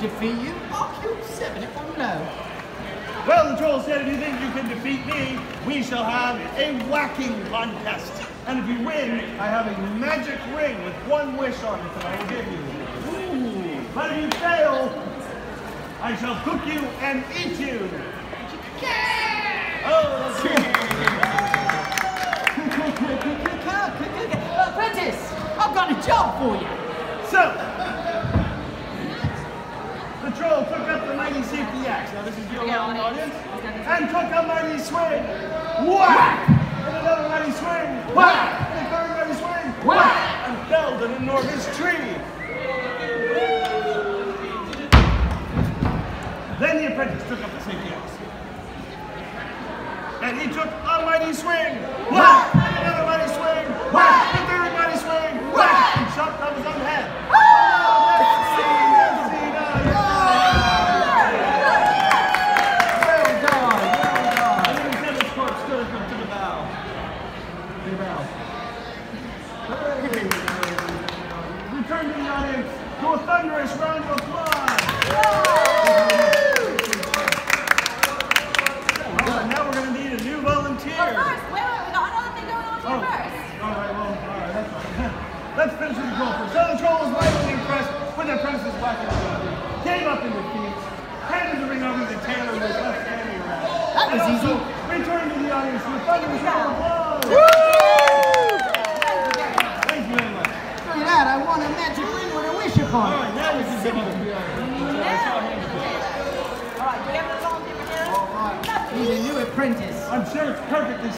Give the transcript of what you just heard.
defeat you, I'll kill seven if I'm low. Well, the troll said, if you think you can defeat me, we shall have a whacking contest. And if you win, I have a magic ring with one wish on it that I will give you. Ooh. But if you fail, I shall cook you and eat you. Oh, Apprentice, I've got a job for you. So, the troll took up mighty safety. Now this is the alarm audience. And took a mighty swing. Whack! And another mighty swing. Whack! And a third mighty swing. Whack! And felled an enormous tree. Then the apprentice took up the safety axe. And he took a mighty swing. Whack! And another mighty swing. Whack! And a third mighty swing. Whack! And chopped off his own head. Oh, Nancy, Nancy, no, Well done, well done. And then the tennis court stood up to the bow. The bow. Return to the audience to a thunderous round of applause. Well, now we're going to need a new volunteer. But first, wait, wait, we got another thing going on Oh, first. all right, well, all right, that's fine. Let's finish with the troll first. So the troll was mightily impressed with the apprentice's whacking ability, gave up in defeat, handed the ring over to who was left standing around. That was easy. Returned to the audience with a thunderous round of applause. At I won a magic ring with a wish upon it. right, now we can get on to the audience. All right, do we have a dinner? He's a new apprentice. I'm sure it's perfectly